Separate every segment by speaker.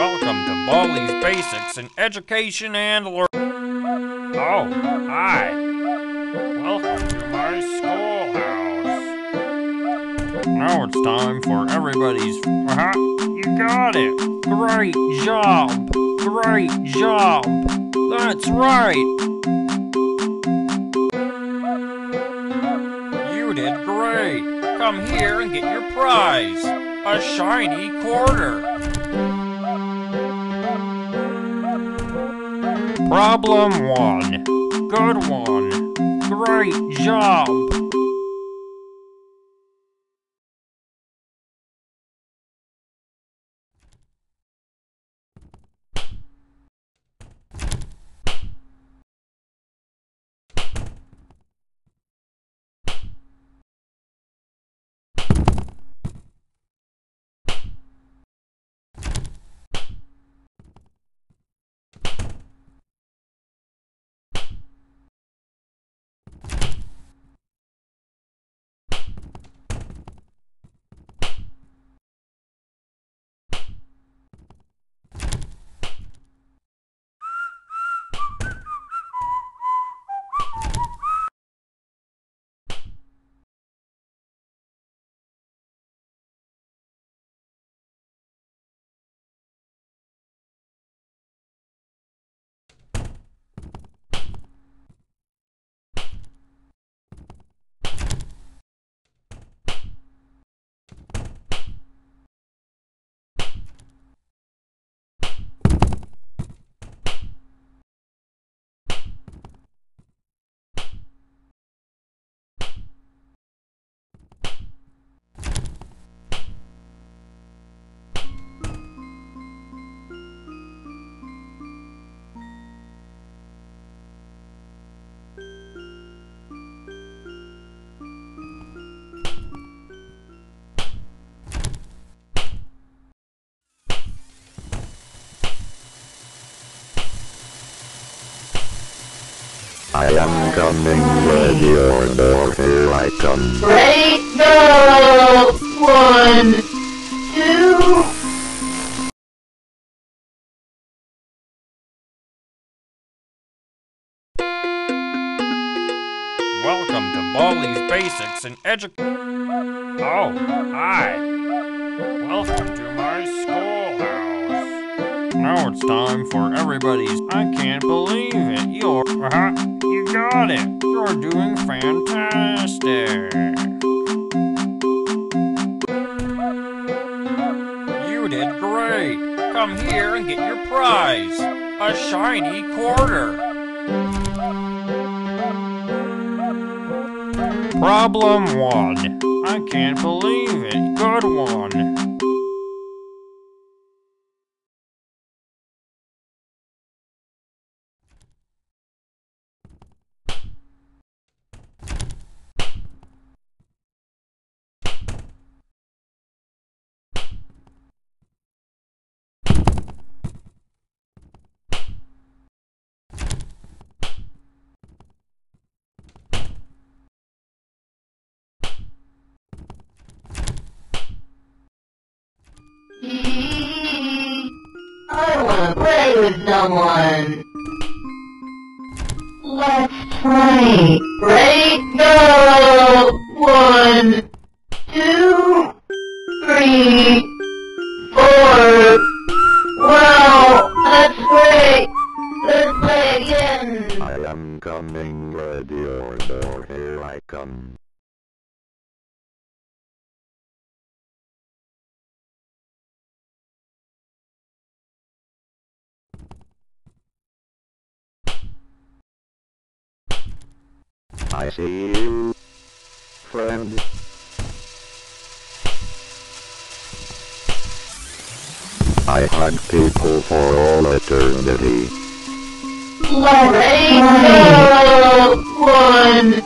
Speaker 1: Welcome to Baldi's Basics in Education and Learning. Oh, hi. Welcome to my schoolhouse. Now it's time for everybody's. Uh-huh, you got it. Great job. Great job. That's right. You did great. Come here and get your prize. A shiny quarter. Problem one. Good one. Great job.
Speaker 2: I am coming with your door, here I come.
Speaker 3: Ready, go! One, two,
Speaker 1: Welcome to Baldi's Basics in Education. Oh, hi. Welcome to my schoolhouse. Now it's time for everybody's. I can't believe it. You're. Uh-huh, you got it. You're doing fantastic. You did great. Come here and get your prize. A shiny quarter. Problem one. I can't believe it. Good one.
Speaker 3: Play with someone. Let's play. Ready, go! One, two, three, four. Wow, that's great. Let's play again.
Speaker 2: I am coming your door, here I come. I see you, friend. I hug people for all eternity.
Speaker 3: Ready, go! One,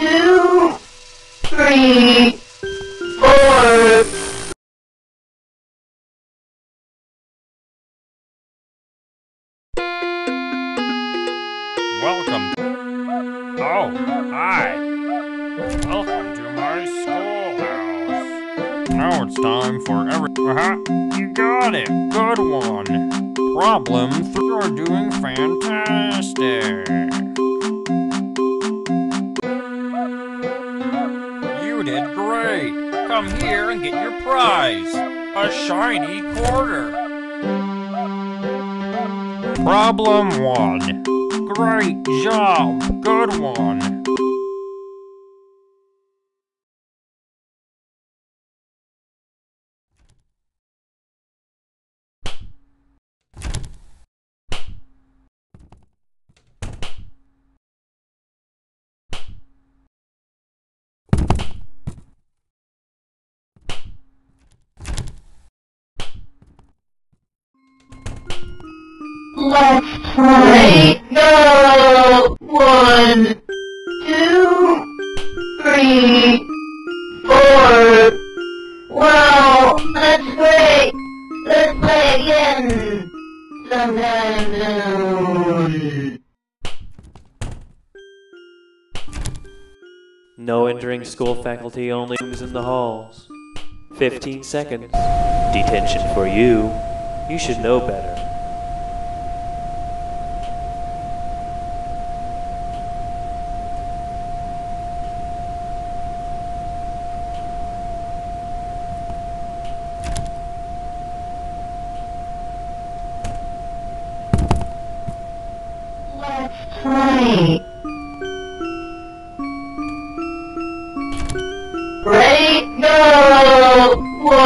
Speaker 3: two, three, four.
Speaker 1: Welcome. Oh, hi. Welcome to my schoolhouse. Now it's time for every. Uh-huh. You got it. Good one. Problem three. You're doing fantastic. You did great. Come here and get your prize. A shiny quarter. Problem one. Great job. Good one.
Speaker 3: Let's play. Go. One, two, three, four. Wow, that's great. Let's play again. Sometime soon.
Speaker 4: No entering school faculty only rooms in the halls. 15 seconds. Detention for you. You should know better.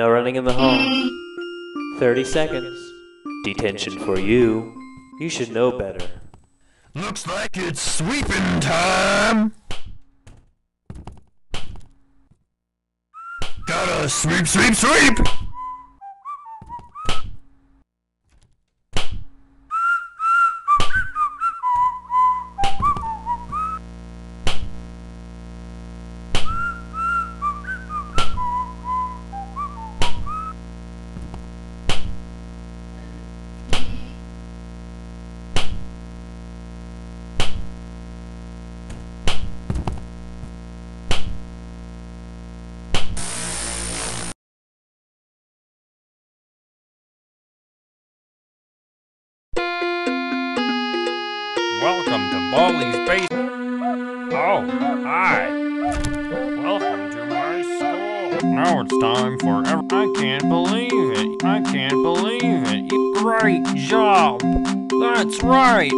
Speaker 4: No running in the halls. 30 seconds. Detention for you. You should know better.
Speaker 5: Looks like it's sweeping time. Gotta sweep, sweep, sweep.
Speaker 1: Oh, hi. Welcome to my school. Now it's time for ev- I can't believe it. I can't believe it. Great job. That's right.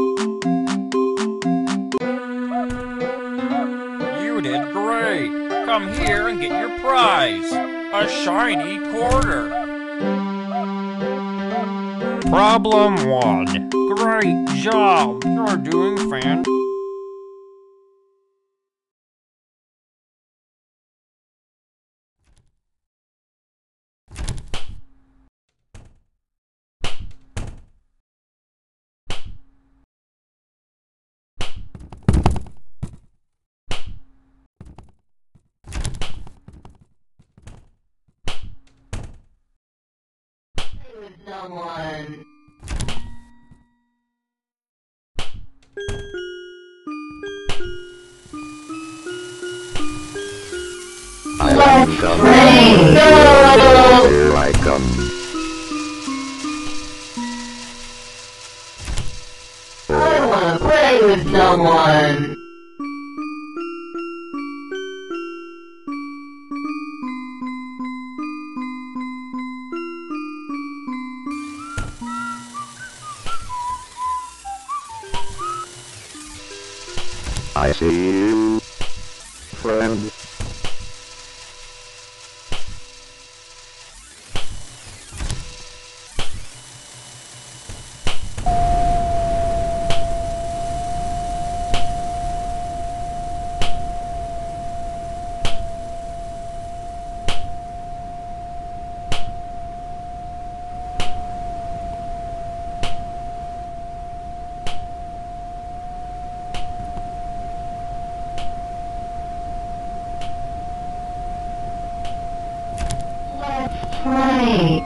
Speaker 1: You did great. Come here and get your prize. A shiny quarter. Problem one. Great job. You're doing fan.
Speaker 3: Play with someone.
Speaker 2: I
Speaker 3: Let's
Speaker 2: coming.
Speaker 3: play.
Speaker 2: Here I come.
Speaker 3: I wanna play with someone.
Speaker 2: I see you, friend.
Speaker 3: Right.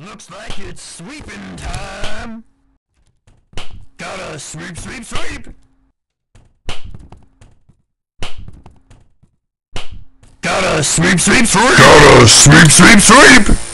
Speaker 1: Looks like it's sweeping time. Gotta sweep, sweep, sweep. Gotta sweep, sweep, sweep. Gotta sweep, sweep, sweep.